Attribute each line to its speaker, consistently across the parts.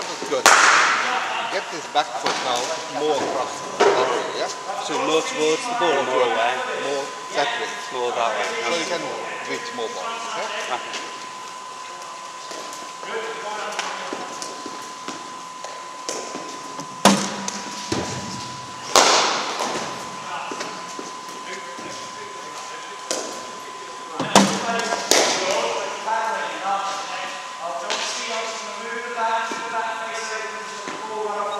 Speaker 1: that was good. Get this back foot now more across yeah?
Speaker 2: So more towards the ball or more away?
Speaker 1: More that way.
Speaker 2: More that way.
Speaker 1: So you can reach more balls, yeah?
Speaker 2: Okay.
Speaker 1: Okay. Okay,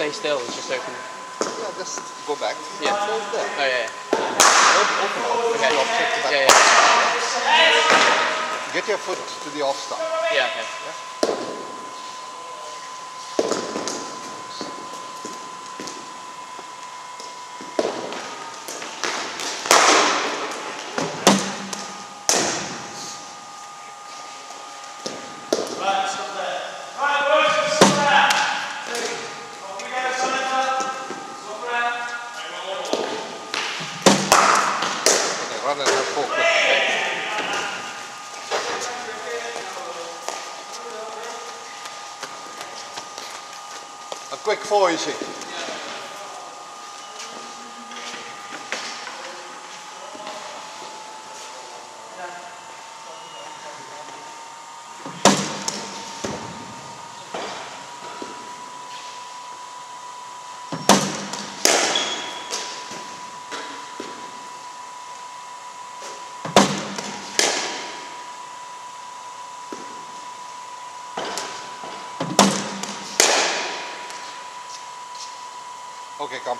Speaker 2: Stay still, it's just open.
Speaker 1: yeah, just go back.
Speaker 2: Yeah. Oh yeah,
Speaker 1: Don't open up.
Speaker 2: Okay.
Speaker 1: You'll check the back.
Speaker 2: yeah, yeah, yeah.
Speaker 1: Get your foot to the off stump.
Speaker 2: Yeah, okay.
Speaker 1: Okay, A quick four, is it? Okay, come.